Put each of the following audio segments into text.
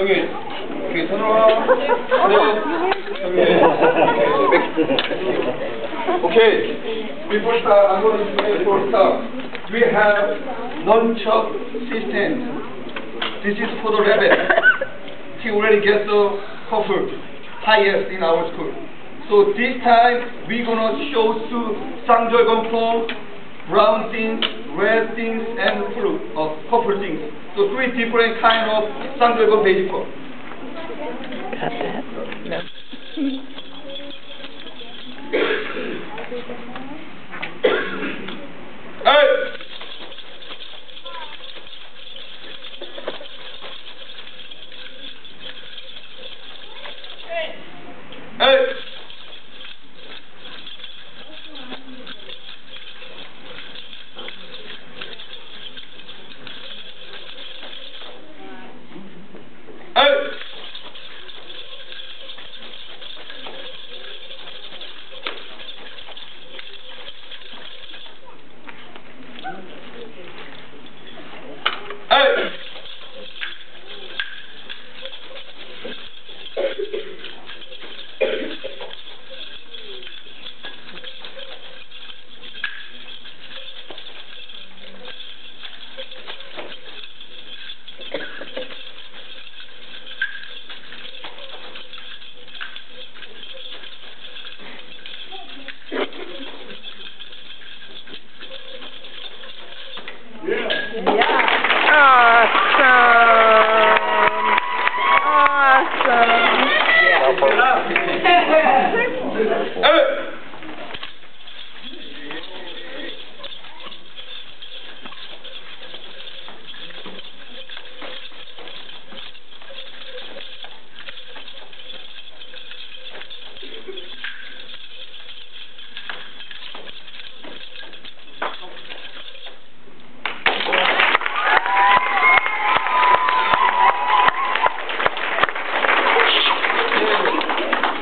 정인. 오케이, 손으로. 네. 정인. Okay. Before start, I'm going to say before start. We have non-chop system. This is for the rabbit. He already gets the couple highest in our school. So this time we're gonna show to 쌍절곤 form, brown things, red things, and fruit of purple things. So three different kind of sandalwood vehicle. Got that? No.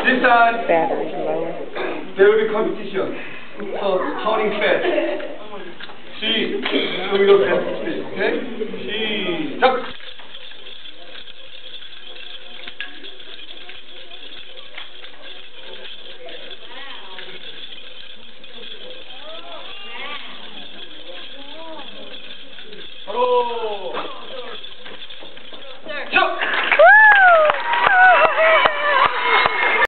This time there will be competition. So turning fast. See, so we go fast, okay? 시작.